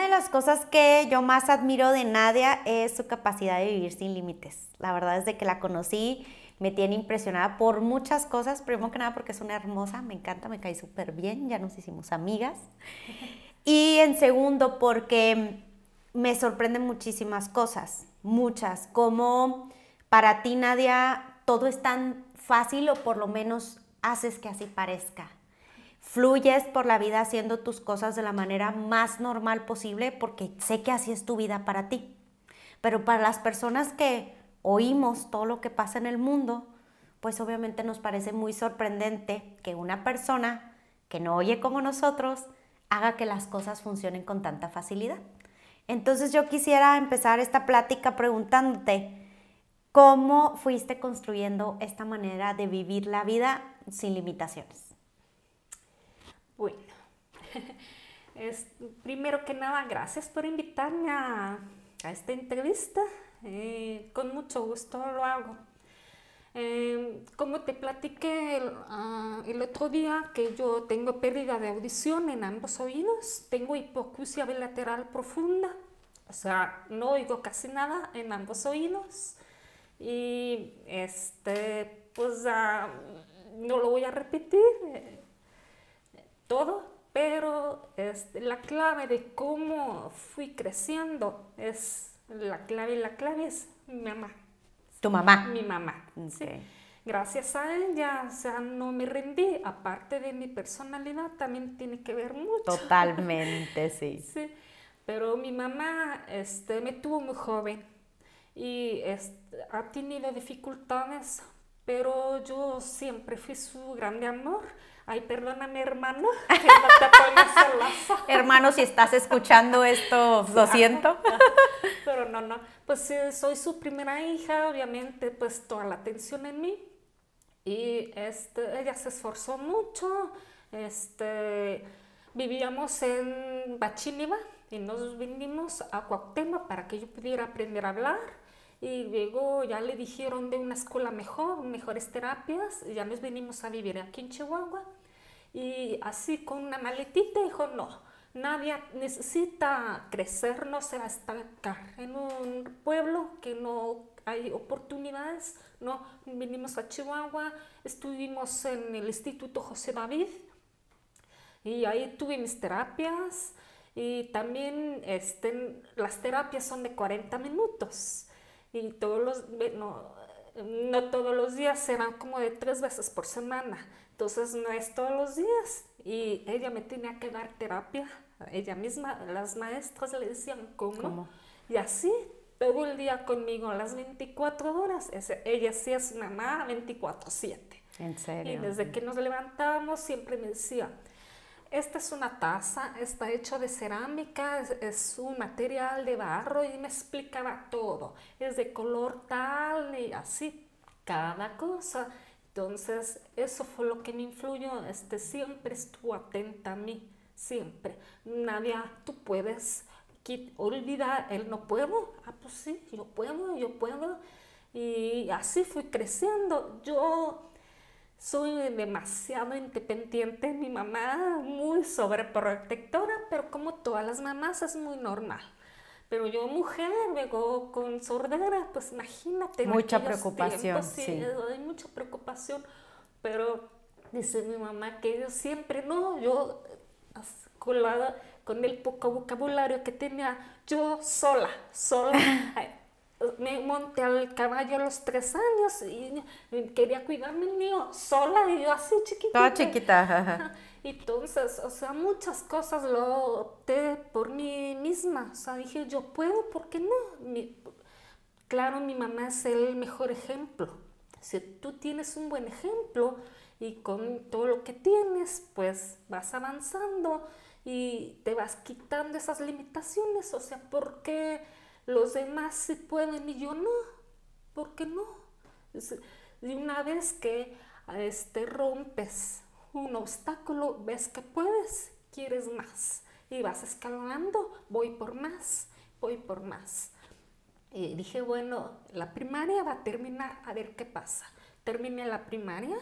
Una de las cosas que yo más admiro de Nadia es su capacidad de vivir sin límites. La verdad, desde que la conocí, me tiene impresionada por muchas cosas. Primero que nada porque es una hermosa, me encanta, me cae súper bien, ya nos hicimos amigas. Y en segundo porque me sorprenden muchísimas cosas, muchas, como para ti, Nadia, todo es tan fácil o por lo menos haces que así parezca. Fluyes por la vida haciendo tus cosas de la manera más normal posible porque sé que así es tu vida para ti. Pero para las personas que oímos todo lo que pasa en el mundo, pues obviamente nos parece muy sorprendente que una persona que no oye como nosotros haga que las cosas funcionen con tanta facilidad. Entonces yo quisiera empezar esta plática preguntándote, ¿cómo fuiste construyendo esta manera de vivir la vida sin limitaciones? Bueno, es, primero que nada, gracias por invitarme a, esta entrevista. Eh, con mucho gusto lo hago. Eh, como te platiqué ah, el, otro día que yo tengo pérdida de audición en ambos oídos, tengo hipoacusia bilateral profunda, o sea, no oigo casi nada en ambos oídos y este, pues ah, no lo voy a repetir eh, todo, pero este, la clave de cómo fui creciendo es la clave, la clave es mi mamá. ¿Tu mamá? Mi mamá. Sí. Gracias a ella, o sea, no me rendí. Aparte de mi personalidad, también tiene que ver mucho. Totalmente, sí. sí. Pero mi mamá este, me tuvo muy joven y este, ha tenido dificultades, pero yo siempre fui su grande amor Ay, perdóname, hermano, que no te Hermano, si estás escuchando esto, lo siento. Pero no, no. Pues soy su primera hija, obviamente, pues toda la atención en mí. Y este, ella se esforzó mucho. Este, vivíamos en Bachíniva y nos vinimos a Cuauhtémoc para que yo pudiera aprender a hablar. Y luego ya le dijeron de una escuela mejor, mejores terapias, y ya nos vinimos a vivir aquí en Chihuahua. Y así con una maletita dijo, no, nadie necesita crecer, no se va a estancar en un pueblo que no hay oportunidades. No, vinimos a Chihuahua, estuvimos en el Instituto José David y ahí tuve mis terapias y también este, las terapias son de 40 minutos y todos los, no, no todos los días, eran como de tres veces por semana. Entonces no es todos los días. Y ella me tenía que dar terapia, ella misma, las maestras le decían cómo. Y así, todo el día conmigo, las 24 horas. ella sí es mamá 24/7. ¿En serio? Y desde que nos levantábamos siempre me decía, esta es una taza, está hecho de cerámica, es, es, un material de barro y me explicaba todo. Es de color tal y así, cada cosa. Entonces, eso fue lo que me influyó. Este, siempre estuvo atenta a mí, siempre. Nadie, tú puedes olvidar, él no puedo. Ah, pues sí, yo puedo, yo puedo. Y así fui creciendo. Yo soy demasiado independiente. Mi mamá muy sobreprotectora, pero como todas las mamás es muy normal. Pero yo, mujer, luego con sordera, pues imagínate. Mucha preocupación. sí, sí, hay mucha preocupación. Pero dice mi mamá que yo siempre, no, yo colada con el poco vocabulario que tenía, yo sola, sola. me monté al caballo a los tres años y quería cuidarme el mío sola y yo así chiquita. Toda chiquita. Entonces, o sea, muchas cosas lo opté por mí misma. O sea, dije, yo puedo, ¿por qué no? claro, mi mamá es el mejor ejemplo. Si tú tienes un buen ejemplo y con todo lo que tienes, pues vas avanzando y te vas quitando esas limitaciones. O sea, ¿por qué los demás sí pueden y yo no? ¿Por qué no? Y una vez que este, rompes un obstáculo, ves que puedes, quieres más y vas escalando, voy por más, voy por más. Y dije, bueno, la primaria va a terminar, a ver qué pasa. Terminé la primaria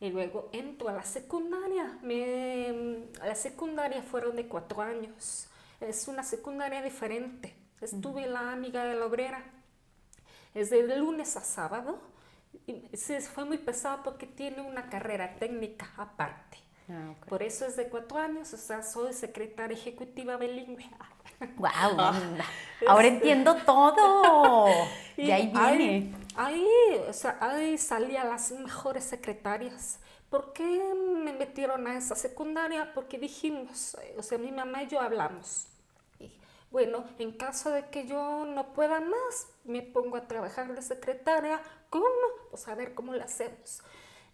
y luego entro a la secundaria. Me, la secundaria fueron de cuatro años. es una secundaria diferente. Estuve en la amiga de la obrera. Es de lunes a sábado. Y sí, fue muy pesado porque tiene una carrera técnica aparte. Ah, Por eso es de cuatro años, o sea, soy secretaria ejecutiva bilingüe. ¡Wow! Ahora entiendo todo. Y, ahí viene. Ahí, o sea, ahí salía las mejores secretarias. ¿Por qué me metieron a esa secundaria? Porque dijimos, o sea, mi mamá y yo hablamos. Bueno, en caso de que yo no pueda más, me pongo a trabajar de secretaria. ¿Cómo? Pues a ver cómo lo hacemos.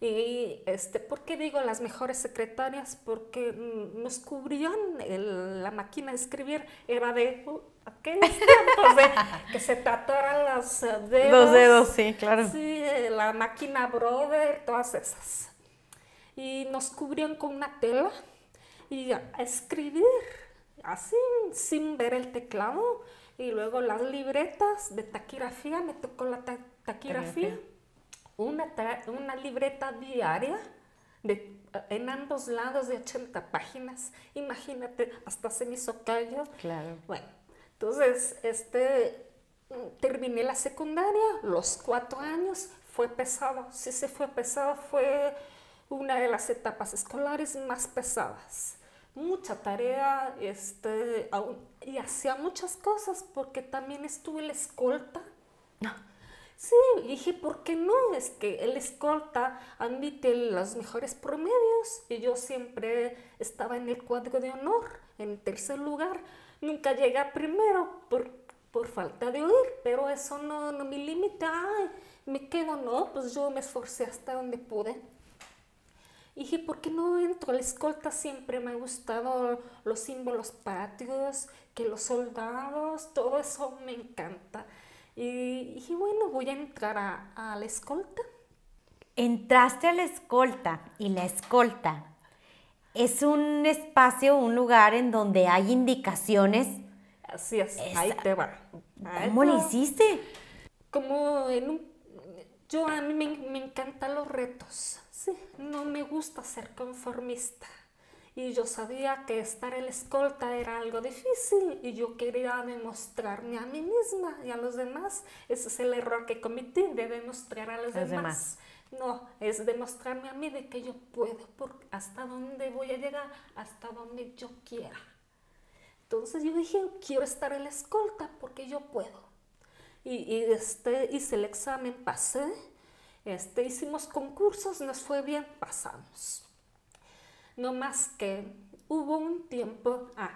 Y este, ¿por qué digo las mejores secretarias? Porque mm, nos cubrían el- la máquina de escribir, era de uh, aquellos tiempos de que se tatuaran los eh, dedos. Los dedos, sí, claro. Sí, la máquina Brother, todas esas. Y nos cubrían con una tela y a escribir así, sin ver el teclado. Y luego las libretas de taquigrafía, me tocó la ta- taquigrafía una, ta- una libreta diaria de, en ambos lados de 80 páginas. Imagínate, hasta se me hizo callo. Claro. Bueno, entonces, este, mm, terminé la secundaria, los cuatro años, fue pesado. Sí se fue pesado, fue una de las etapas escolares más pesadas. Mucha tarea, este, aún- y hacía muchas cosas porque también estuve la escolta. Sí, dije, ¿por qué no? Es que el escolta admite los mejores promedios y yo siempre estaba en el cuadro de honor, en tercer lugar. Nunca llegué a primero por, por falta de oír, pero eso no, no me limita. Ay, me quedo, no, pues yo me esforcé hasta donde pude. Y dije, ¿por qué no entro a la escolta? Siempre me han gustado los símbolos patrios, que los soldados, todo eso me encanta. Y dije, bueno, voy a entrar a, a la escolta. Entraste a la escolta y la escolta es un espacio, un lugar en donde hay indicaciones. Así es, ahí te va. Ahí ¿Cómo va. hiciste? Como en un... Yo a mí me, me encantan los retos, sí, no me gusta ser conformista. Y yo sabía que estar en la escolta era algo difícil y yo quería demostrarme a mí misma y a los demás. Ese es el error que cometí, de demostrar a los, Los demás. No, es demostrarme a mí de que yo puedo, por hasta dónde voy a llegar, hasta donde yo quiera. Entonces yo dije, quiero estar en la escolta porque yo puedo. Y, y, este, hice el examen, pasé, este, hicimos concursos, nos fue bien, pasamos. No más que hubo un tiempo, ah,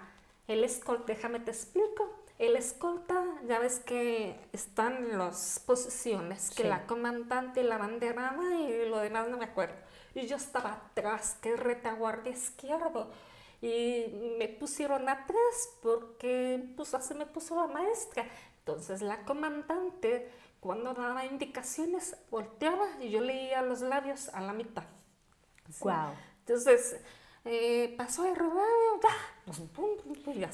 el escolta, déjame te explico. El escolta, ya ves que están las posiciones, que Sí. la comandante, la banderada y lo demás no me acuerdo. Y yo estaba atrás, que retaguardia izquierdo. Y me pusieron atrás porque pues así me puso la maestra. Entonces la comandante, cuando daba indicaciones, volteaba y yo leía los labios a la mitad. Sí. Guau. Entonces, eh, pasó el rodado, pues.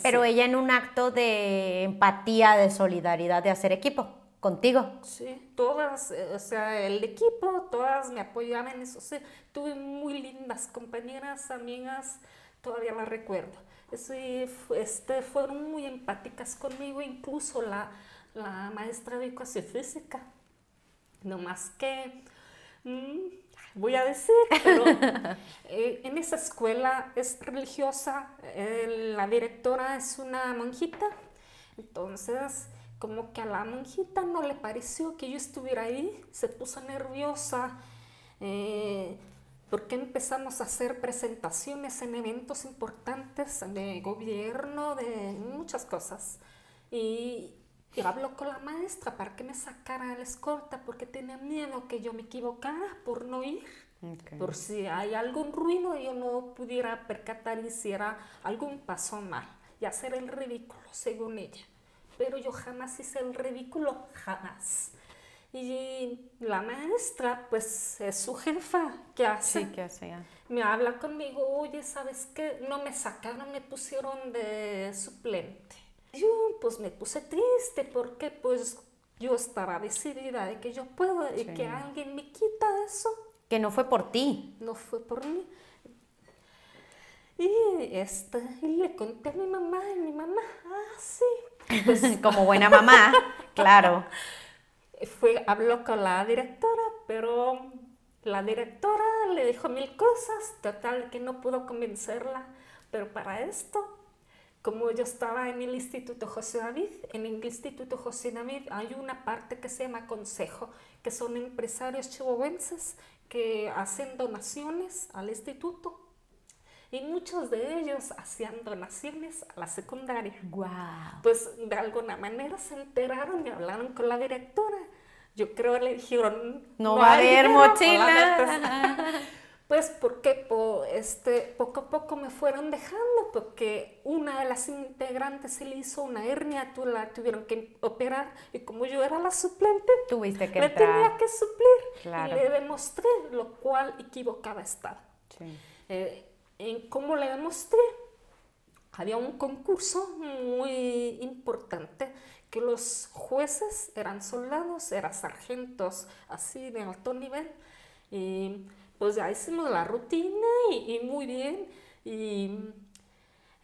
Pero ella en un acto de empatía, de solidaridad, de hacer equipo contigo. Sí, todas, eh, o sea, el equipo, todas me apoyaban en eso. Sí, tuve muy lindas compañeras, amigas, todavía las recuerdo. Sí, este, fueron muy empáticas conmigo, incluso la, la maestra de educación física. No más que, mm, voy a decir, pero eh, en esa escuela es religiosa, eh, la directora es una monjita, entonces como que a la monjita no le pareció que yo estuviera ahí, se puso nerviosa, eh, porque empezamos a hacer presentaciones en eventos importantes de gobierno, de muchas cosas. Y, y habló con la maestra para que me sacara la escolta porque tenía miedo que yo me equivocara por no ir. Por si hay algún ruido yo no pudiera percatar y hiciera algún paso mal y hacer el ridículo, según ella. Pero yo jamás hice el ridículo, jamás. Y la maestra, pues es su jefa, ¿qué hace? Sí, ¿qué hacía? Me habla conmigo, oye, ¿sabes qué? No me sacaron, me pusieron de suplente. Yo pues me puse triste porque pues yo estaba decidida de que yo puedo y que alguien me quita eso Que no fue por ti. no fue por mí. Y, este, y le conté a mi mamá, y mi mamá, ah, sí. Pues, Como buena mamá, claro. fue, habló con la directora, pero la directora le dijo mil cosas, total que no pudo convencerla. Pero para esto, como yo estaba en el Instituto José David, en el Instituto José David hay una parte que se llama consejo, que son empresarios chihuahuenses que hacen donaciones al instituto. Y muchos de ellos hacían donaciones a la secundaria. Wow. Pues de alguna manera se enteraron y hablaron con la directora. Yo creo que le dijeron, No va a haber dinero", o la mochila. Pues porque po- este, poco a poco me fueron dejando, porque una de las integrantes se le hizo una hernia, tú la tuvieron que operar, y como yo era la suplente, Tuviste que le tenía entrar. que suplir. Claro. Y le demostré, lo cual equivocada estaba. Sí. Eh, ¿en ¿Cómo le demostré? Había un concurso muy importante que los jueces eran soldados, eran sargentos así de alto nivel. Y pues ya hicimos la rutina y, y muy bien. Y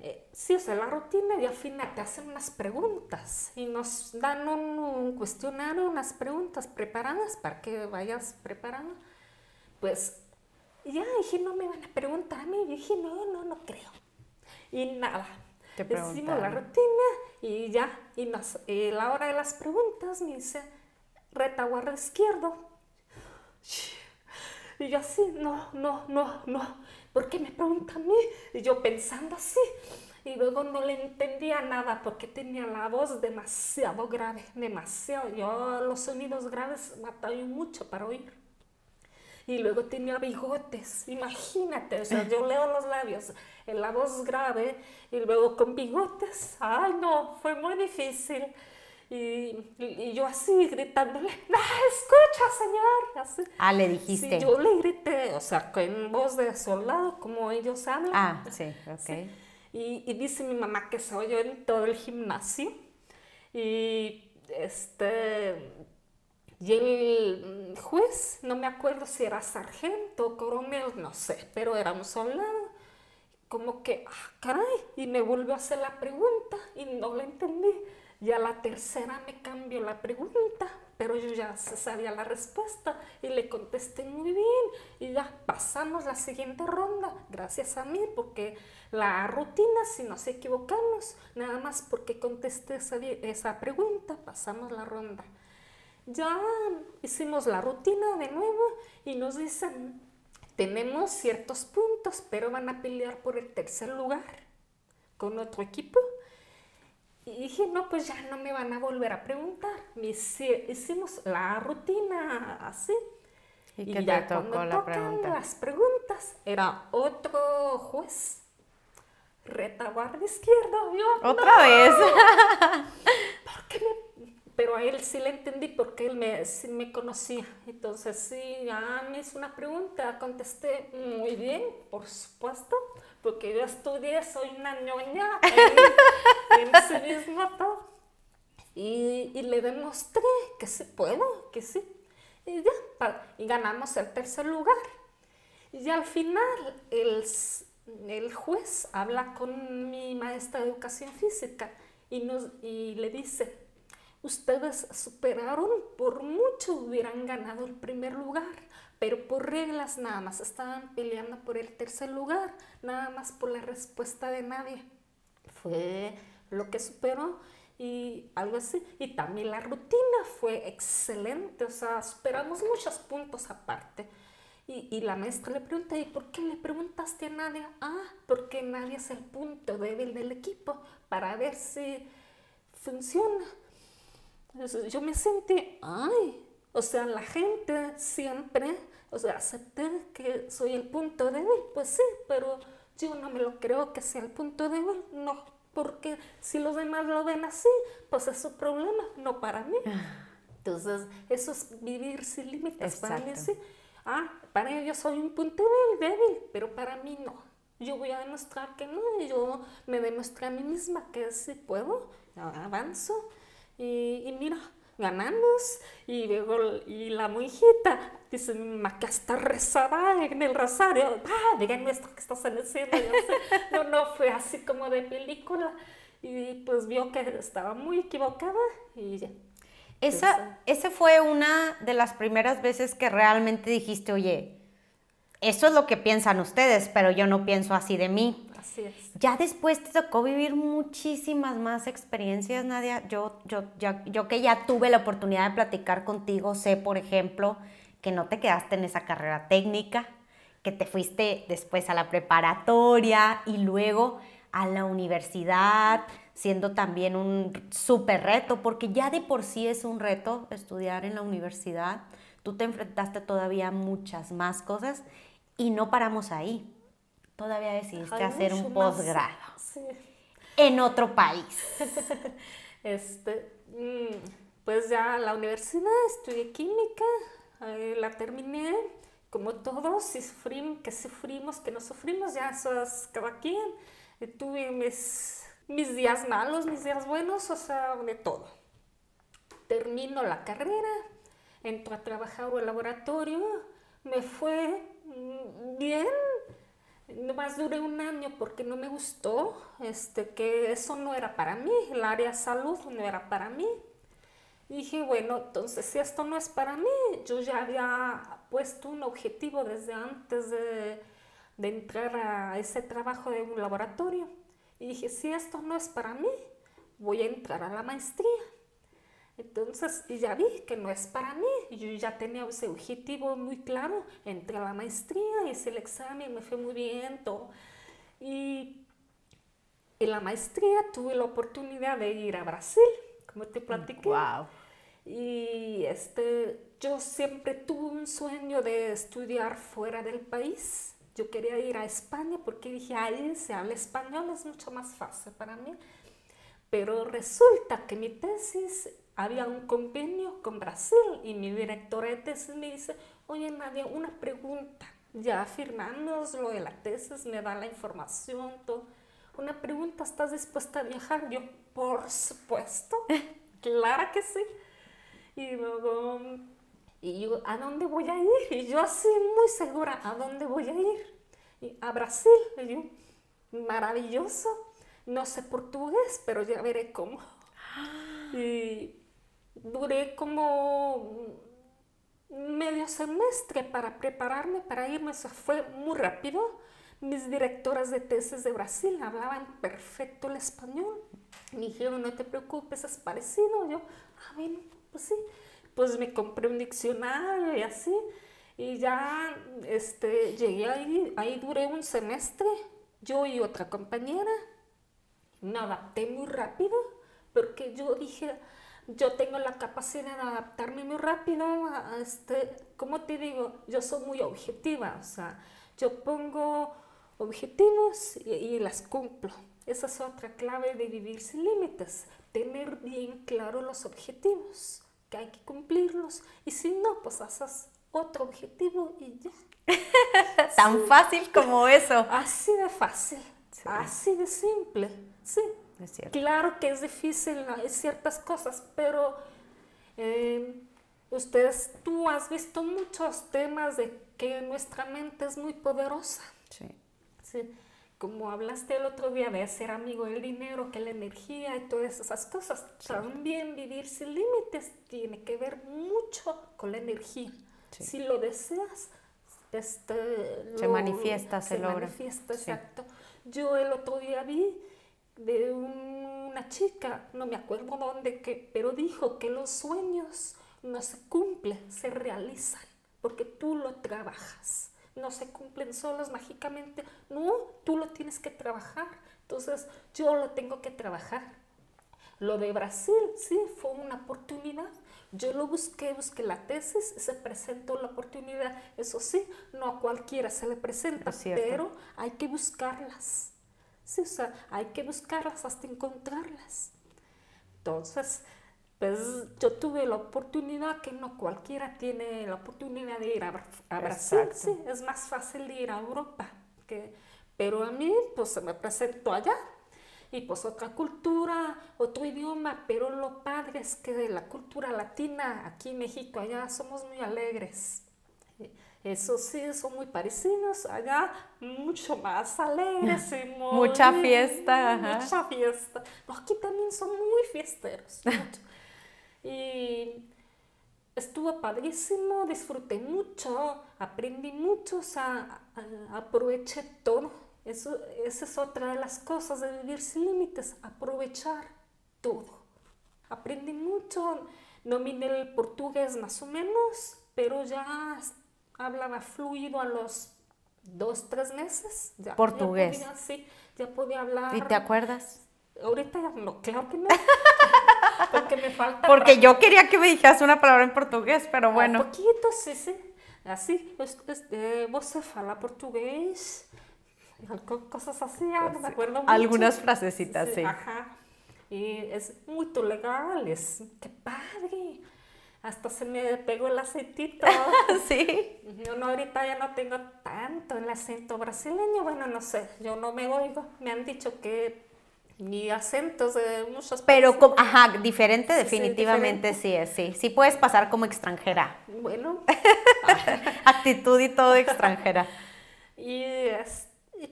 eh, sí, o sea, la rutina y al final te hacen unas preguntas y nos dan un, un cuestionario, unas preguntas preparadas para que vayas preparando. Pues ya dije, no me van a preguntar a mí. Y dije, no, no, no creo. Y nada. Te Hicimos la rutina y ya. Y nos, eh, la hora de las preguntas me dice, retaguardia izquierdo. Y yo así, no, no, no, no. ¿Por qué me pregunta a mí? Y yo pensando así. Y luego no le entendía nada porque tenía la voz demasiado grave, demasiado. Yo los sonidos graves batallo mucho para oír. Y luego tenía bigotes, imagínate, o sea, yo leo los labios, en la voz grave y luego con bigotes. Ay, no, fue muy difícil. Y, y- yo así gritándole, no, escucha, señor. Así. Ah, le Sí, dijiste. yo le grité, o sea, con voz de soldado, como ellos hablan. Ah, sí, ok. Sí. Y, y dice mi mamá que se oyó en todo el gimnasio. Y este. Y el juez, no me acuerdo si era sargento o coronel, no sé, pero era un soldado. Como que, ah, caray, y me volvió a hacer la pregunta y no la entendí. Y a la tercera me cambió la pregunta, pero yo ya sabía la respuesta y le contesté muy bien. Y ya pasamos la siguiente ronda, gracias a mí, porque la rutina, si nos equivocamos, nada más porque contesté esa, esa pregunta, pasamos la ronda. Ya hicimos la rutina de nuevo y nos dicen, tenemos ciertos puntos, pero van a pelear por el tercer lugar con otro equipo. Y dije, no, pues ya no me van a volver a preguntar. Me hici- hicimos la rutina así. ¿Y qué te ya tocó cuando la tocan pregunta? las preguntas, era otro juez. Retaguardia izquierdo, yo, Otra vez. ¿por qué me- Pero a él sí le entendí porque él me, sí me conocía. Entonces sí, ya me hizo una pregunta, contesté muy bien, por supuesto, porque yo estudié, soy una ñoña en, en civismo todo. Y, y le demostré que sí puedo, que sí. Y ya, y ganamos el tercer lugar. Y al final el, el juez habla con mi maestra de educación física y, nos, y le dice, ustedes superaron, por mucho hubieran ganado el primer lugar, pero por reglas nada más estaban peleando por el tercer lugar, nada más por la respuesta de nadie. Fue lo que superó y algo así. Y también la rutina fue excelente, o sea, superamos muchos puntos aparte. Y, y la maestra le pregunta, ¿y por qué le preguntaste a Nadia? Ah, porque Nadia es el punto débil del equipo para ver si funciona. Entonces, yo me sentí, ay, o sea, la gente siempre, o sea, acepté que soy el punto débil, pues sí, pero yo no me lo creo que sea el punto débil, no, porque si los demás lo ven así, pues es su problema, no para mí. Entonces, eso es vivir sin límites. Para mí Exacto. sí. Ah, para ellos soy un punto débil, débil, pero para mí no. Yo voy a demostrar que no, y yo me demuestro a mí misma que sí puedo, avanzo. Y, y mira, ganamos. Y luego, y la monjita dice, mi que está rezada en el rosario. Ah, díganme esto que estás haciendo. No, no, fue así como de película. Y pues vio que estaba muy equivocada y ya. Esa, esa fue una de las primeras veces que realmente dijiste, oye, eso es lo que piensan ustedes, pero yo no pienso así de mí. Así es. Ya después te tocó vivir muchísimas más experiencias, Nadia. Yo, yo, ya, yo que ya tuve la oportunidad de platicar contigo, sé, por ejemplo, que no te quedaste en esa carrera técnica, que te fuiste después a la preparatoria y luego a la universidad, siendo también un súper reto, porque ya de por sí es un reto estudiar en la universidad. Tú te enfrentaste todavía a muchas más cosas y no paramos ahí. Todavía decidiste Hay hacer un posgrado Sí. en otro país. Este, mm, pues ya la universidad, estudié química, la terminé, como todos, si sufrimos, que sufrimos, que no sufrimos, ya eso es cada quien. Tuve mis, mis días malos, mis días buenos, o sea, de todo. Termino la carrera, entro a trabajar el laboratorio, me fue mm, bien, Nomás duré un año porque no me gustó, este, que eso no era para mí, el área salud no era para mí. Y dije, bueno, entonces si esto no es para mí, yo ya había puesto un objetivo desde antes de, de entrar a ese trabajo de un laboratorio. Y dije, si esto no es para mí, voy a entrar a la maestría. Entonces, ya vi que no es para mí. Yo ya tenía ese objetivo muy claro. Entré a la maestría, hice el examen, me fue muy bien, todo. Y en la maestría tuve la oportunidad de ir a Brasil, como te platiqué. Wow. Y este, yo siempre tuve un sueño de estudiar fuera del país. Yo quería ir a España porque dije, ahí se habla español, es mucho más fácil para mí. Pero resulta que mi tesis había un convenio con Brasil y mi directora de tesis me dice, oye Nadia, una pregunta. Ya firmamos lo de la tesis, me da la información, todo. Una pregunta, ¿estás dispuesta a viajar? Yo, por supuesto, claro que sí. Y luego, y yo, ¿a dónde voy a ir? Y yo así muy segura, ¿a dónde voy a ir? Y, a Brasil. Y yo, maravilloso. No sé portugués, pero ya veré cómo. Y duré como medio semestre para prepararme para irme, eso fue muy rápido. Mis directoras de tesis de Brasil hablaban perfecto el español. Me dijeron, no te preocupes, es parecido. Yo, ah, bueno, pues sí. Pues me compré un diccionario y así. Y ya este, llegué ahí, ahí duré un semestre, yo y otra compañera. Me adapté muy rápido porque yo dije, yo tengo la capacidad de adaptarme muy rápido a, este, como te digo, yo soy muy objetiva, o sea, yo pongo objetivos y, y las cumplo. Esa es otra clave de vivir sin límites, tener bien claro los objetivos, que hay que cumplirlos, y si no, pues haces otro objetivo y ya. Tan fácil como eso. Así de fácil, así de simple, sí. Es cierto. Claro que es difícil ¿no? ciertas cosas, pero eh, ustedes, tú has visto muchos temas de que nuestra mente es muy poderosa. Sí. ¿sí? Como hablaste el otro día de ser amigo del dinero, que la energía y todas esas cosas. También vivir sin límites tiene que ver mucho con la energía. Sí. Si lo deseas, este, Se lo- manifiesta, se logra. manifiesta, exacto. Yo el otro día vi de un- una chica, no me acuerdo dónde, que, pero dijo que los sueños no se cumplen, se realizan, porque tú lo trabajas. No se cumplen solos mágicamente, no, tú lo tienes que trabajar. Entonces yo lo tengo que trabajar. Lo de Brasil, sí, fue una oportunidad. Yo lo busqué, busqué la tesis, se presentó la oportunidad. Eso sí, no a cualquiera se le presenta, pero hay que buscarlas. Sí, o sea, hay que buscarlas hasta encontrarlas. Entonces, pues yo tuve la oportunidad que no cualquiera tiene la oportunidad de ir a, a Brasil. Sí, es más fácil de ir a Europa. Que, pero a mí, pues se me presentó allá. y pues otra cultura, otro idioma, pero lo padre es que de la cultura latina, aquí en México, allá somos muy alegres. Eso sí, son muy parecidos, allá mucho más alegres y Mucha fiesta. Mucha fiesta. aquí también son muy fiesteros. y estuvo padrísimo, disfruté mucho, aprendí mucho, o sea, aproveché todo. Eso, esa es otra de las cosas de vivir sin límites, aprovechar todo. Aprendí mucho, dominé el portugués más o menos, pero ya hablaba fluido a los dos, tres meses. Ya, portugués. Ya podía, sí, ya podía hablar. ¿Y te acuerdas? Ahorita no, claro que no. Porque me falta. Porque yo quería que me dijeras una palabra en portugués, pero bueno. Un poquito, sí, sí. Así, este, vos se fala portugués, cosas así, no me acuerdo mucho. Algunas frasecitas, sí. Ajá. Y es muy legal, es, qué padre. Hasta se me pegó el aceitito. sí. Yo no, ahorita ya no tengo tanto el acento brasileño. Bueno, no sé, yo no me oigo. Me han dicho que ni acentos de muchos Pero, ajá, diferente definitivamente sí, es, sí. Sí puedes pasar como extranjera. Bueno. Actitud y todo extranjera. y,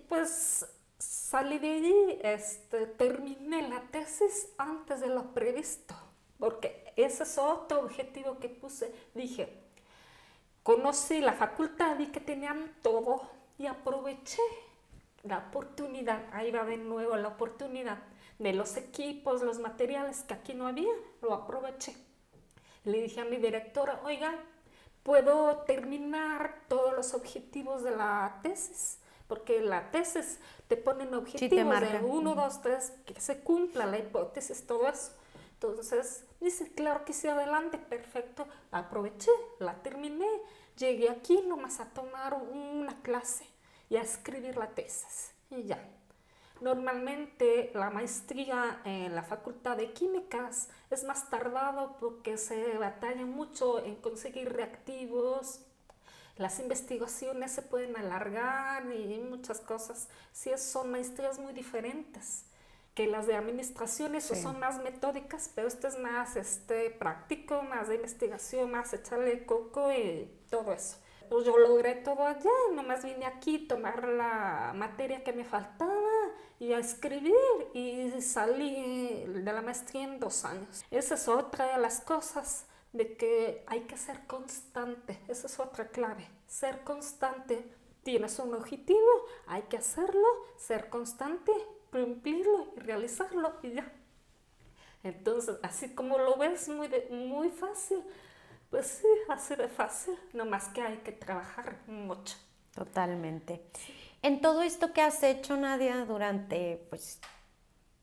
pues salí de allí, este, terminé la tesis antes de lo previsto, porque ese es otro objetivo que puse. Dije, conocí la facultad y que tenían todo y aproveché la oportunidad, ahí va de nuevo la oportunidad de los equipos, los materiales que aquí no había, lo aproveché. Le dije a mi directora, oiga, ¿puedo terminar todos los objetivos de la tesis? Porque la tesis te ponen objetivos de uno, dos, tres, que se cumpla la hipótesis, todo eso. Entonces, dice, claro que sí, adelante, perfecto. Aproveché, la terminé, llegué aquí nomás a tomar una clase y a escribir la tesis. Y ya. Normalmente la maestría en la Facultad de Químicas es más tardado porque se batalla mucho en conseguir reactivos. Las investigaciones se pueden alargar y muchas cosas. Sí, son maestrías muy diferentes que las de administración, eso son más metódicas, pero esto es más este, práctico, más de investigación, más echarle coco y todo eso pues yo logré todo allá, nomás vine aquí a tomar la materia que me faltaba y a escribir y salí de la maestría en dos años. Esa es otra de las cosas de que hay que ser constante, esa es otra clave, ser constante. Tienes un objetivo, hay que hacerlo, ser constante, cumplirlo y realizarlo y ya. Entonces, así como lo ves, muy, muy fácil, pues sí, así de fácil, más que hay que trabajar mucho. Totalmente. En todo esto que has hecho, Nadia, durante, pues,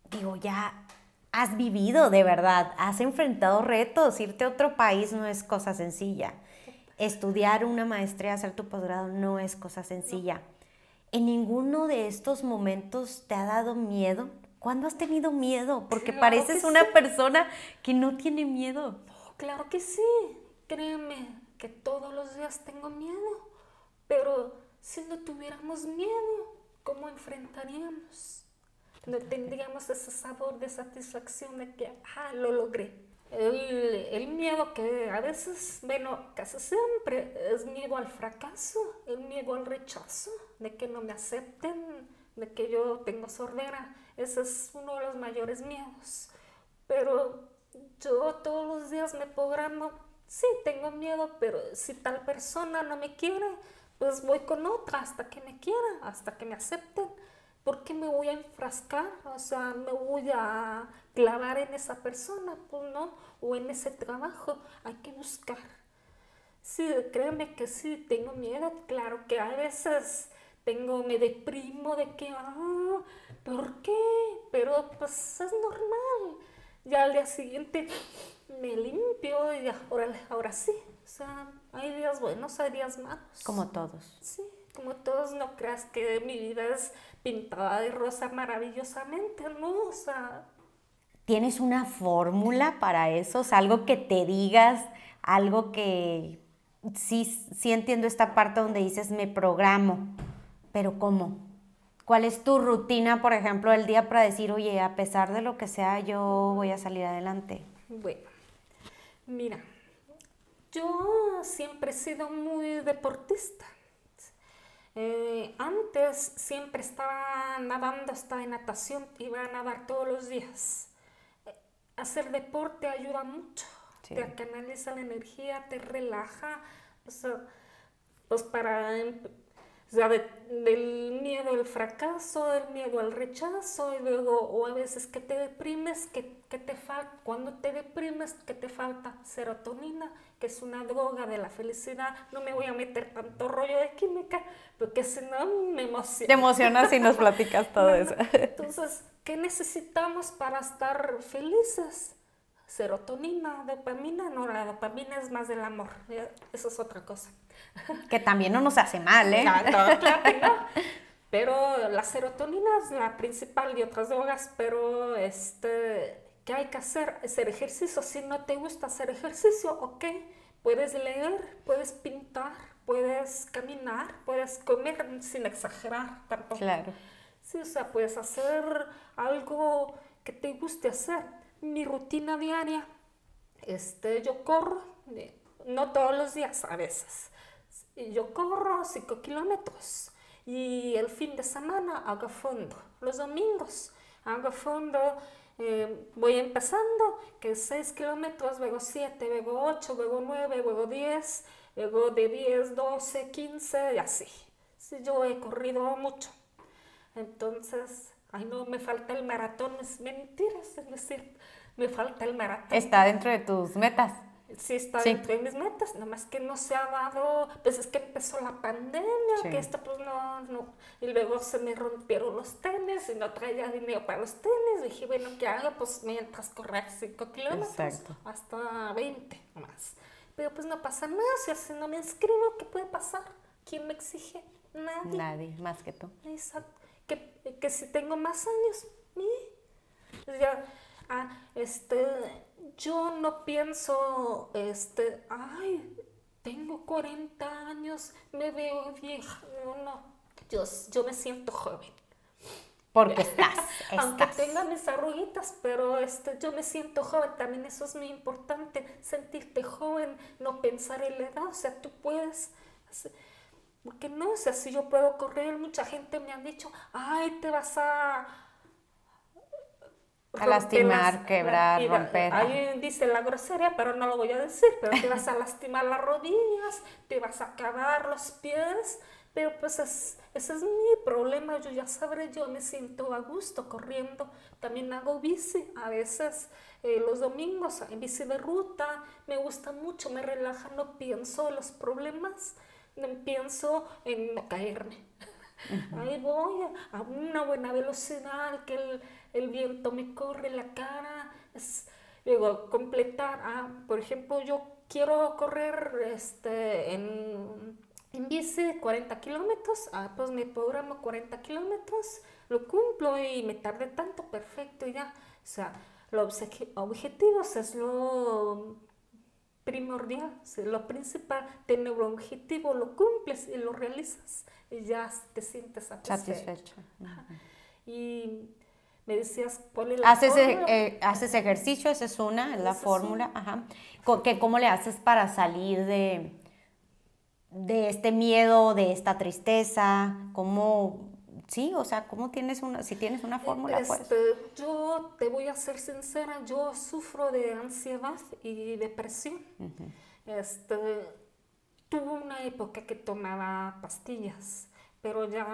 digo, ya has vivido de verdad, has enfrentado retos, irte a otro país no es cosa sencilla. Estudiar una maestría, hacer tu posgrado no es cosa sencilla. ¿En ninguno de estos momentos te ha dado miedo? ¿Cuándo has tenido miedo? Porque pareces una persona que no tiene miedo. claro que sí. Créeme que todos los días tengo miedo, pero si no tuviéramos miedo, ¿cómo enfrentaríamos? No tendríamos ese sabor de satisfacción de que, ah, lo logré. El, miedo que a veces, bueno, casi siempre es miedo al fracaso, el miedo al rechazo, de que no me acepten, de que yo tengo sordera. Ese es uno de los mayores miedos. Pero yo todos los días me programo sí, tengo miedo, pero si tal persona no me quiere, pues voy con otra hasta que me quiera, hasta que me acepten. ¿Por qué me voy a enfrascar? O sea, me voy a clavar en esa persona, pues no, o en ese trabajo. Hay que buscar. Sí, créeme que sí, tengo miedo, claro que a veces tengo, me deprimo de que, ah, ¿por qué? Pero pues es normal. Ya al día siguiente me limpio y ahora, ahora sí. O sea, hay días buenos, hay días malos. Como todos. Sí, como todos. No creas que mi vida es pintada de rosa maravillosamente, ¿no? O sea... ¿Tienes una fórmula para eso? O algo que te digas, algo que... Sí, sí entiendo esta parte donde dices me programo, pero ¿cómo? ¿Cuál es tu rutina, por ejemplo, el día para decir, oye, a pesar de lo que sea, yo voy a salir adelante? Bueno, mira, yo siempre he sido muy deportista. Eh, antes siempre estaba nadando, estaba en natación, iba a nadar todos los días. Eh, hacer deporte ayuda mucho, te canaliza la energía, te relaja. pues para o sea, del miedo al fracaso, del miedo al rechazo, y luego, o a veces que te deprimes, que, te falta, cuando te deprimes, que te falta serotonina, que es una droga de la felicidad. No me voy a meter tanto rollo de química, porque si no me emociona. Te emocionas si nos platicas todo eso. Entonces, ¿qué necesitamos para estar felices? Serotonina, dopamina, no, la dopamina es más del amor, eso es otra cosa. Que también no nos hace mal, ¿eh? Claro, claro que no. Pero la serotonina es la principal y otras drogas, pero este, ¿qué hay que hacer? Hacer ejercicio. Si no te gusta hacer ejercicio, ok, puedes leer, puedes pintar, puedes caminar, puedes comer sin exagerar tampoco. Claro. Sí, o sea, puedes hacer algo que te guste hacer. Mi rutina diaria, este, yo corro, no todos los días, a veces y yo corro 5 kilómetros y el fin de semana hago fondo. Los domingos hago fondo, eh, voy empezando, que 6 kilómetros, luego 7, luego 8, luego 9, luego 10, luego de 10, 12, 15 y así. Sí, yo he corrido mucho. Entonces, ay no, me falta el maratón, es mentira, es decir, me falta el maratón. Está dentro de tus metas sí está dentro de mis metas, nada más que no se ha dado, pues es que empezó la pandemia, que esto pues no, no, y luego se me rompieron los tenis y no traía dinero para los tenis, dije, bueno, ¿qué hago? Pues mientras correr 5 kilómetros, hasta 20 más. Pero pues no pasa nada, si así no me inscribo, ¿qué puede pasar? ¿Quién me exige? Nadie. Nadie, más que tú. Exacto. Que, que si tengo más años, ¿y? Ya, ah, este yo no pienso, este, ay, tengo 40 años, me veo vieja. No, no, yo, yo me siento joven. Porque estás, Aunque tenga mis arruguitas, pero este, yo me siento joven. También eso es muy importante, sentirte joven, no pensar en la edad. O sea, tú puedes... Porque no, o sea, si yo puedo correr, mucha gente me ha dicho, ay, te vas a a lastimar, quebrar, romper. Ahí dice la grosería, pero no lo voy a decir, pero te vas a lastimar las rodillas, te vas a acabar los pies, pero pues es, ese es mi problema, yo ya sabré, yo me siento a gusto corriendo, también hago bici, a veces eh, los domingos en bici de ruta, me gusta mucho, me relaja, no pienso en los problemas, no pienso en no caerme. Ahí voy a una buena velocidad, que el el viento me corre la cara. Es, completar, ah, por ejemplo, yo quiero correr este, en, en bici 40 kilómetros, ah, pues me programo 40 kilómetros, lo cumplo y me tarde tanto, perfecto, ya. O sea, los objetivos es lo primordial, lo principal, tener un objetivo, lo cumples y lo realizas y ya te sientes satisfecho. Y me decías, ponle la haces, eh, haces ejercicio, esa es una, es la fórmula. Ajá. ¿Cómo le haces para salir de, de este miedo, de esta tristeza? ¿Cómo, sí, o sea, cómo tienes una, si tienes una fórmula? pues. Este, yo te voy a ser sincera, yo sufro de ansiedad y depresión. este, tuve una época que tomaba pastillas, pero ya,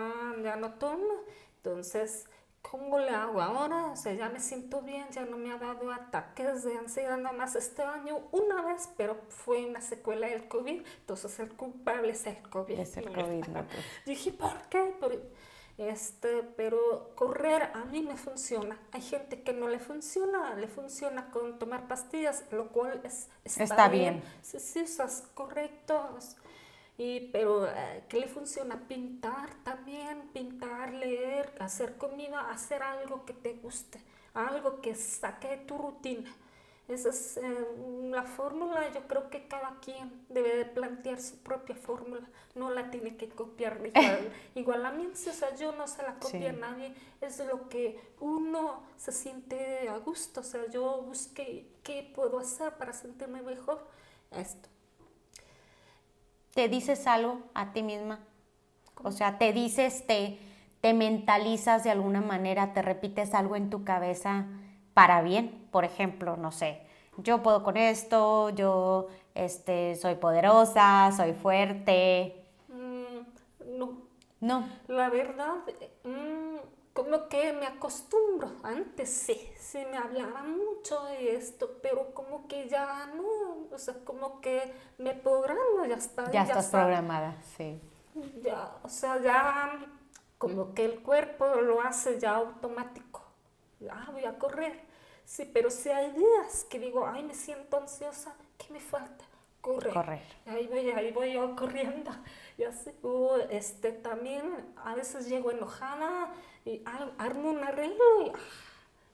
ya no tomo, entonces ¿cómo le hago ahora? O sea, ya me siento bien, ya no me ha dado ataques de ansiedad nada más este año una vez, pero fue una secuela del COVID, entonces el culpable es el COVID. Es el COVID, no, pues. Dije, ¿por qué? Este, pero correr a mí me funciona. Hay gente que no le funciona, le funciona con tomar pastillas, lo cual es, está, bien. bien. Sí, sí, correcto. Y, pero, eh, ¿qué le funciona? Pintar también, pintar, leer, hacer comida, hacer algo que te guste, algo que saque de tu rutina. Esa es eh, la fórmula, yo creo que cada quien debe de plantear su propia fórmula, no la tiene que copiar igual, igual a mí, o sea, yo no se la copia a nadie, es lo que uno se siente a gusto, o sea, yo busqué qué puedo hacer para sentirme mejor, esto. ¿Te dices algo a ti misma? O sea, te dices, te, te mentalizas de alguna manera, te repites algo en tu cabeza para bien. Por ejemplo, no sé, yo puedo con esto, yo este, soy poderosa, soy fuerte. Mm, no. No. La verdad, mm, como que me acostumbro. Antes sí, sí me hablaba mucho de esto, pero como que ya no, o sea, como que me programo, ya está. Ya, estás programada, sí. Ya, o sea, ya como que el cuerpo lo hace ya automático. Ah, voy a correr. Sí, pero si hay días que digo, ay, me siento ansiosa, ¿qué me falta? Correr. Correr. Ahí voy, ahí voy yo corriendo. Ya sé, uh, este, también a veces llego enojada y armo un arreglo y ah,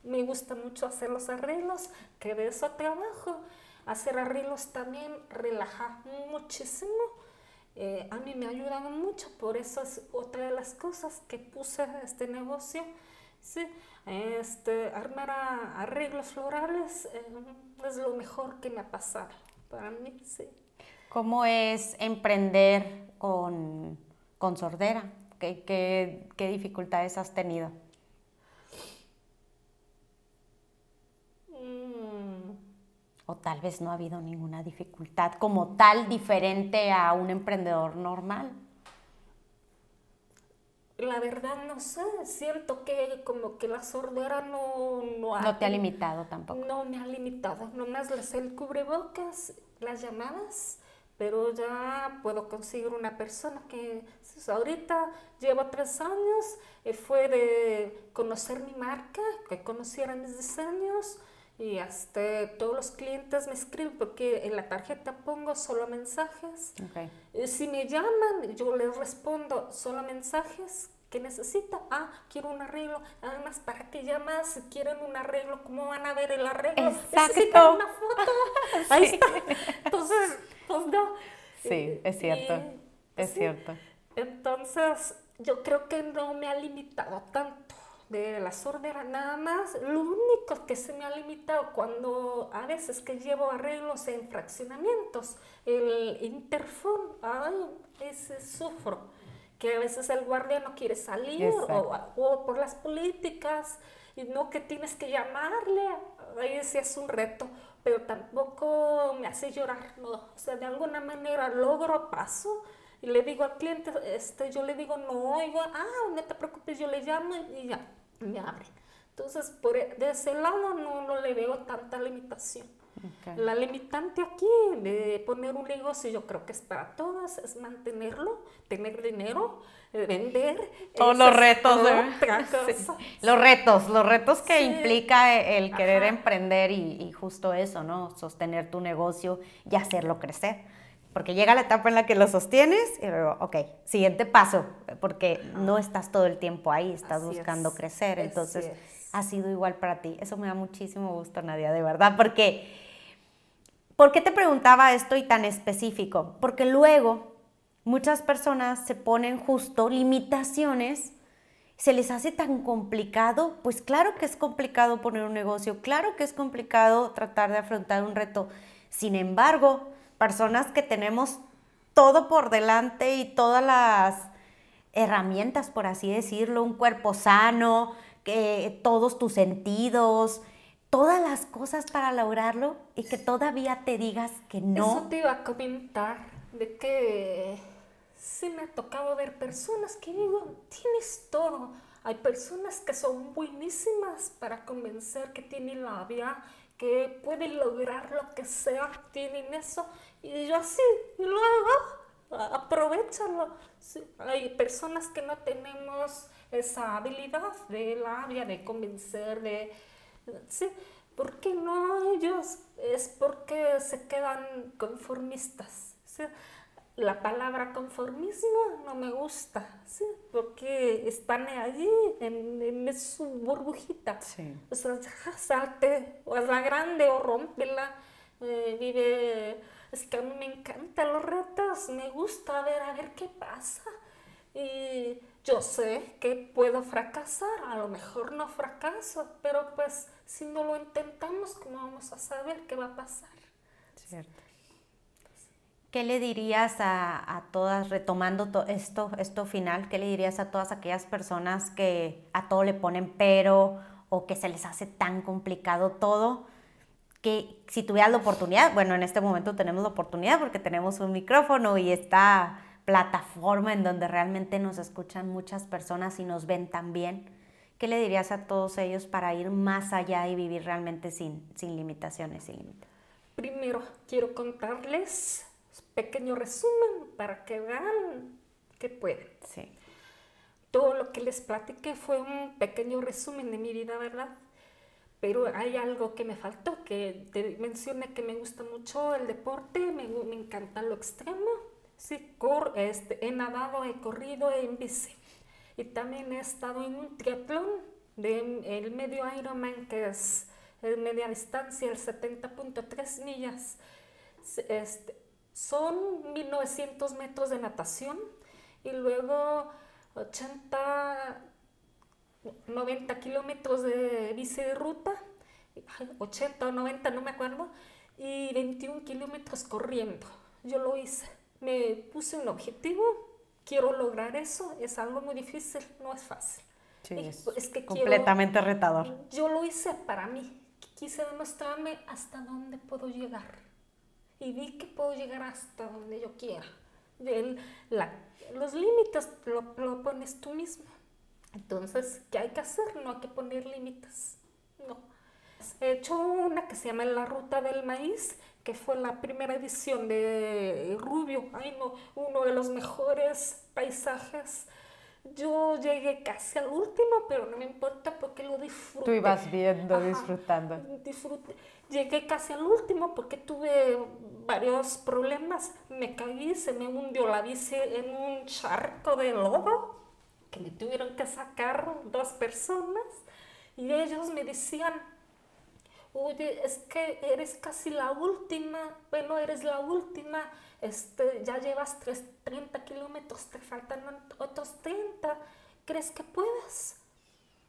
me gusta mucho hacer los arreglos, que de eso trabajo. Hacer arreglos también relaja muchísimo. Eh, a mí me ha ayudado mucho, por eso es otra de las cosas que puse este negocio. Sí, este, armar arreglos florales eh, es lo mejor que me ha pasado para mí, sí. ¿Cómo es emprender con, con sordera? ¿Qué, ¿Qué, qué, dificultades has tenido? Mm. O tal vez no ha habido ninguna dificultad como tal diferente a un emprendedor normal la verdad no sé, siento que como que la sordera no... No, no te ha limitado tampoco. No me ha limitado, nomás les el cubrebocas, las llamadas, pero ya puedo conseguir una persona que ahorita llevo tres años, eh, fue de conocer mi marca, que conociera mis diseños, y hasta todos los clientes me escriben porque en la tarjeta pongo solo mensajes. Okay. Si me llaman, yo les respondo solo mensajes que necesita. Ah, quiero un arreglo. Además, ¿para qué llamas? Si quieren un arreglo, ¿cómo van a ver el arreglo? Necesitan una foto. Ahí está. Entonces, pues no. Sí, es cierto. es cierto. Entonces, yo creo que no me ha limitado tanto de la sordera nada más. Lo único que se me ha limitado cuando a veces que llevo arreglos en fraccionamientos, el interfón, ay, ese sufro, que a veces el guardia no quiere salir o, por las políticas y no que tienes que llamarle, ahí sí es un reto, pero tampoco me hace llorar, no, o sea, de alguna manera logro paso y le digo al cliente, este, yo le digo, no, oigo, ah, no te preocupes, yo le llamo y ya, me abre. Entonces, por, e, de ese lado no, no le veo tanta limitación. La limitante aquí de poner un negocio, yo creo que es para todas, es mantenerlo, tener dinero, eh, vender. Todos los retos. Los retos, los retos que implica el querer emprender y, y, justo eso, ¿no? Sostener tu negocio y hacerlo crecer. Porque llega la etapa en la que lo sostienes y luego, ok, siguiente paso, porque no estás todo el tiempo ahí, estás buscando crecer. Entonces, ha sido igual para ti. Eso me da muchísimo gusto, Nadia, de verdad, porque, ¿por qué te preguntaba esto y tan específico? Porque luego muchas personas se ponen justo limitaciones se les hace tan complicado, pues claro que es complicado poner un negocio, claro que es complicado tratar de afrontar un reto. Sin embargo, personas que tenemos todo por delante y todas las herramientas, por así decirlo, un cuerpo sano, que todos tus sentidos, todas las cosas para lograrlo y que todavía te digas que no. Eso te iba a comentar de que sí me ha tocado ver personas que digo, tienes todo. Hay personas que son buenísimas para convencer que tienen labia, que pueden lograr lo que sea, tienen eso y yo así, y lo hago, aprovechalo. hay personas que no tenemos esa habilidad de labia, de convencer, de... Sí, ¿por qué no ellos? Es porque se quedan conformistas. La palabra conformismo no me gusta, ¿sí? Porque están allí en, su burbujita. O sea, salte, o es la grande o rompela, eh, vive, es que a mí me encantan los retos, me gusta ver a ver qué pasa. Y yo sé que puedo fracasar, a lo mejor no fracaso, pero pues si no lo intentamos, ¿cómo vamos a saber qué va a pasar? Cierto. ¿Qué le dirías a, todas, retomando esto, esto final, qué le dirías a todas aquellas personas que a todo le ponen pero o que se les hace tan complicado todo? Que si tuvieras la oportunidad, bueno, en este momento tenemos la oportunidad porque tenemos un micrófono y esta plataforma en donde realmente nos escuchan muchas personas y nos ven también. ¿Qué le dirías a todos ellos para ir más allá y vivir realmente sin, sin limitaciones, sin límites? Primero, quiero contarles pequeño resumen para que vean que pueden. Sí. Todo lo que les platiqué fue un pequeño resumen de mi vida, ¿verdad? Pero hay algo que me faltó, que te mencioné que me gusta mucho el deporte, me, me encanta lo extremo. Sí, cor, este, he nadado, he corrido en bici. Y también he estado en un triatlón de el medio Ironman, que es el media distancia, el 70.3 millas. Este, son 1900 metros de natación y luego 80, 90 kilómetros de bici de ruta, 80 o 90, no me acuerdo, y 21 kilómetros corriendo. Yo lo hice. Me puse un objetivo, quiero lograr eso, es algo muy difícil, no es fácil. Sí, es, que completamente retador. Yo lo hice para mí, quise demostrarme hasta dónde puedo llegar y vi que puedo llegar hasta donde yo quiera. los límites lo, lo, pones tú mismo. Entonces, ¿qué hay que hacer? No hay que poner límites. No. He hecho una que se llama La Ruta del Maíz, que fue la primera edición de Rubio. Ay, no, uno de los mejores paisajes. Yo llegué casi al último, pero no me importa porque lo disfruté. Tú ibas viendo, disfrutando. Disfruté. Llegué casi al último porque tuve varios problemas. Me caí, se me hundió la bici en un charco de lodo que me tuvieron que sacar dos personas y ellos me decían, oye, es que eres casi la última, bueno, eres la última, este, ya llevas 30 kilómetros, te faltan otros 30, ¿crees que puedes?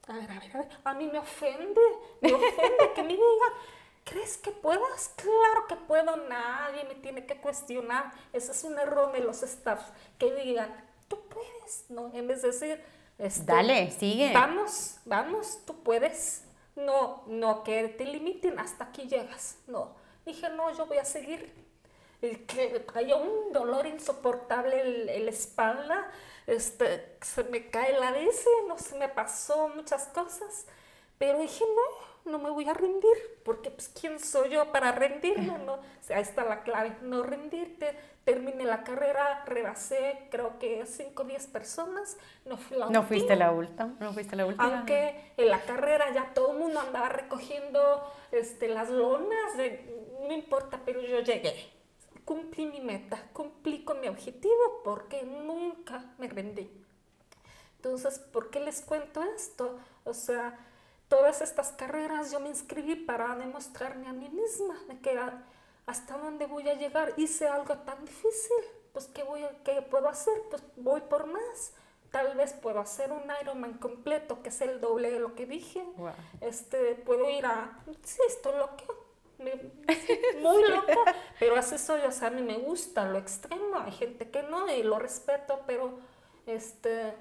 A ver, a ver, a ver, a mí me ofende, me ofende que me digan, ¿Crees que puedas? Claro que puedo, nadie me tiene que cuestionar. Ese es un error de los staffs, que digan, tú puedes, ¿no? En vez de decir, este, dale, sigue. Vamos, vamos, tú puedes. No, no que te limiten, hasta aquí llegas. No, dije, no, yo voy a seguir. Y que haya un dolor insoportable en la espalda, este, se me cae la bici, no se me pasó muchas cosas, pero dije, no, no me voy a rendir, porque pues quién soy yo para rendirme, ¿no? O sea, ahí está la clave, no rendirte. Terminé la carrera, rebasé creo que 5 o 10 personas, no fui la última. No fuiste la última, no fuiste la última. Aunque en la carrera ya todo el mundo andaba recogiendo este, las lonas, no importa, pero yo llegué. Cumplí mi meta, cumplí con mi objetivo porque nunca me rendí. Entonces, ¿por qué les cuento esto? O sea, todas estas carreras yo me inscribí para demostrarme a mí misma de que hasta dónde voy a llegar. Hice algo tan difícil, pues ¿qué, voy qué puedo hacer? Pues voy por más. Tal vez puedo hacer un Ironman completo, que es el doble de lo que dije. Este, puedo ir a... Sí, estoy loca. muy loca, pero así soy, o sea, a mí me gusta lo extremo, hay gente que no y lo respeto, pero este,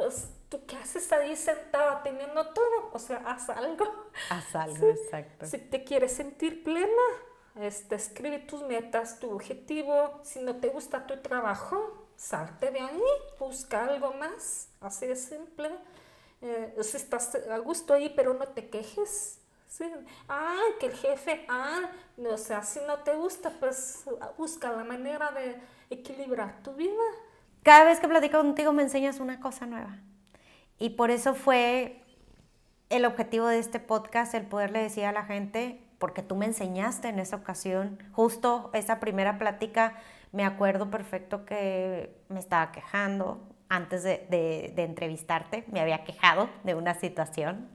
pues ¿tú qué haces ahí sentada teniendo todo? O sea, haz algo. Haz algo, exacto. Si te quieres sentir plena, este, escribe tus metas, tu objetivo. Si no te gusta tu trabajo, salte de ahí, busca algo más. Así de simple. Eh, si estás a gusto ahí, pero no te quejes. Sí. Ah, que el jefe, ah, o sea, si no te gusta, pues busca la manera de equilibrar tu vida. Cada vez que platico contigo me enseñas una cosa nueva. Y por eso fue el objetivo de este podcast, el poderle decir a la gente porque tú me enseñaste en esa ocasión, justo esa primera plática, me acuerdo perfecto que me estaba quejando antes de, de entrevistarte, me había quejado de una situación.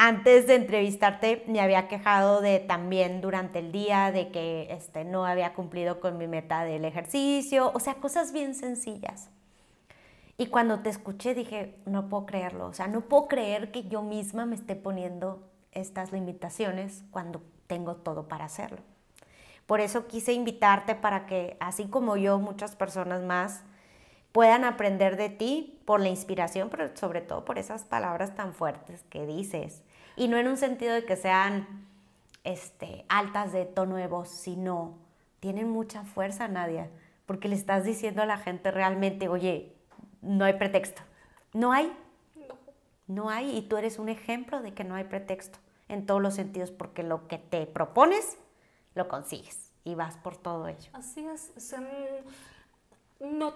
Antes de entrevistarte me había quejado de también durante el día de que este, no había cumplido con mi meta del ejercicio, o sea, cosas bien sencillas. Y cuando te escuché dije, no puedo creerlo, o sea, no puedo creer que yo misma me esté poniendo estas limitaciones cuando tengo todo para hacerlo. Por eso quise invitarte para que, así como yo, muchas personas más puedan aprender de ti por la inspiración, pero sobre todo por esas palabras tan fuertes que dices. Y no en un sentido de que sean este, altas de tono de voz, sino tienen mucha fuerza, Nadia, porque le estás diciendo a la gente realmente, oye, no hay pretexto. No hay. No. hay y tú eres un ejemplo de que no hay pretexto en todos los sentidos porque lo que te propones lo consigues y vas por todo ello. Así es. no,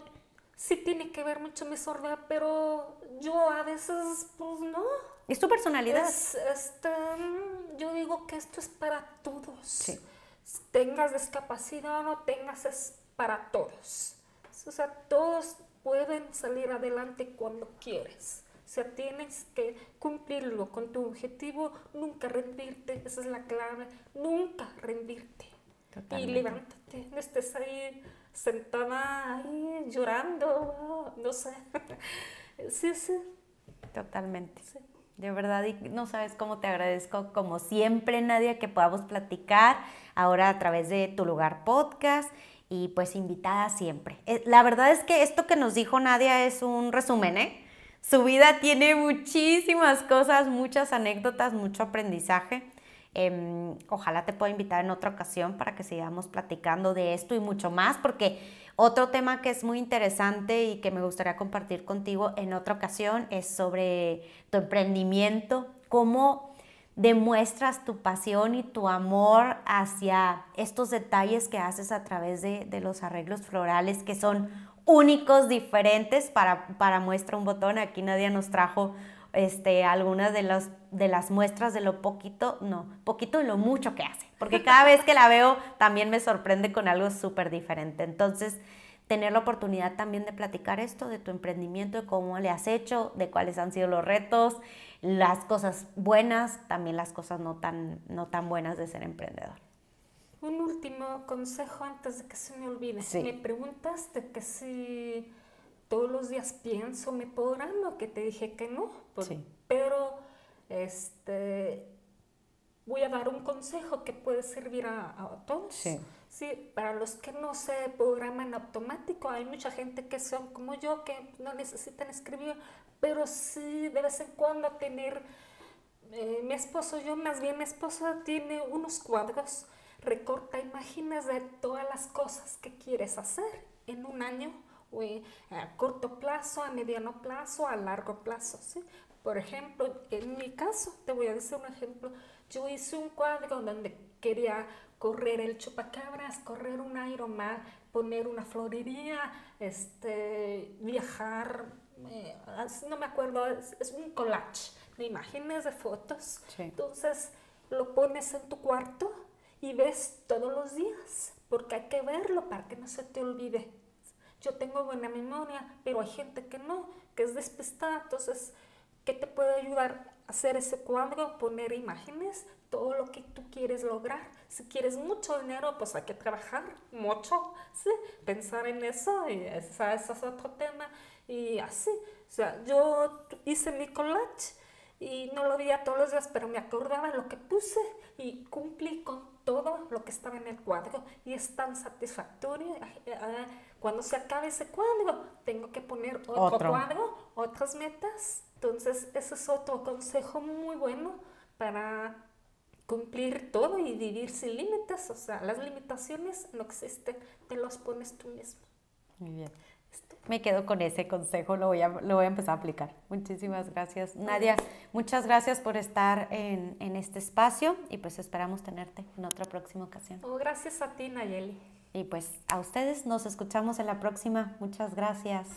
sí tiene que ver mucho mi sordera, pero yo a veces, pues no. Es tu personalidad. este, yo digo que esto es para todos. Tengas discapacidad o no tengas, es para todos. O sea, todos pueden salir adelante cuando quieres. O sea, tienes que cumplirlo con tu objetivo, nunca rendirte, esa es la clave, nunca rendirte. Y levántate, no estés ahí sentada ahí llorando, no sé. sí, sí. Totalmente. De verdad, y no sabes cómo te agradezco, como siempre, Nadia, que podamos platicar ahora a través de tu lugar podcast y pues invitada siempre. Eh, la verdad es que esto que nos dijo Nadia es un resumen, ¿eh? Su vida tiene muchísimas cosas, muchas anécdotas, mucho aprendizaje. Em, ojalá te pueda invitar en otra ocasión para que sigamos platicando de esto y mucho más, porque otro tema que es muy interesante y que me gustaría compartir contigo en otra ocasión es sobre tu emprendimiento, cómo demuestras tu pasión y tu amor hacia estos detalles que haces a través de, los arreglos florales que son únicos, diferentes para, para muestra un botón. Aquí nadie nos trajo este, algunas de, los, de las muestras de lo poquito, no, poquito y lo mucho que hace, porque cada vez que la veo también me sorprende con algo súper diferente. Entonces, tener la oportunidad también de platicar esto, de tu emprendimiento, de cómo le has hecho, de cuáles han sido los retos, las cosas buenas, también las cosas no tan, no tan buenas de ser emprendedor. Un último consejo antes de que se me olvide. Me preguntaste que si todos los días pienso mi programa, que te dije que no, pero este, voy a dar un consejo que puede servir a, todos. Sí. sí. para los que no se programan automático, hay mucha gente que son como yo, que no necesitan escribir, pero sí de vez en cuando tener, eh, mi esposo, yo más bien mi esposo tiene unos cuadros, recorta imágenes de todas las cosas que quieres hacer en un año, o a corto plazo, a mediano plazo, a largo plazo, ¿sí? Por ejemplo, en mi caso, te voy a decir un ejemplo, yo hice un cuadro donde quería correr el chupacabras, correr un Ironman, poner una florería, este, viajar no me acuerdo, es, un collage de imágenes, de fotos. Entonces lo pones en tu cuarto y ves todos los días, porque hay que verlo para que no se te olvide. Yo tengo buena memoria, pero hay gente que no, que es despistada. Entonces, ¿qué te puede ayudar? Hacer ese cuadro, poner imágenes, todo lo que tú quieres lograr. Si quieres mucho dinero, pues hay que trabajar mucho, ¿sí? Pensar en eso, y ese es otro tema y así. O sea, yo hice mi collage y no lo veía todos los días, pero me acordaba lo que puse y cumplí con todo lo que estaba en el cuadro y es tan satisfactorio. Ah, cuando se acabe ese cuadro, tengo que poner otro, cuadro, otras metas. Entonces, ese es otro consejo muy bueno para cumplir todo y vivir sin límites. O sea, las limitaciones no existen, te los pones tú mismo. Muy bien me quedo con ese consejo, lo voy a, lo voy a empezar a aplicar. Muchísimas gracias. Nadia, muchas gracias por estar en, en este espacio y pues esperamos tenerte en otra próxima ocasión. Oh, gracias a ti, Nayeli. Y pues a ustedes nos escuchamos en la próxima. Muchas gracias.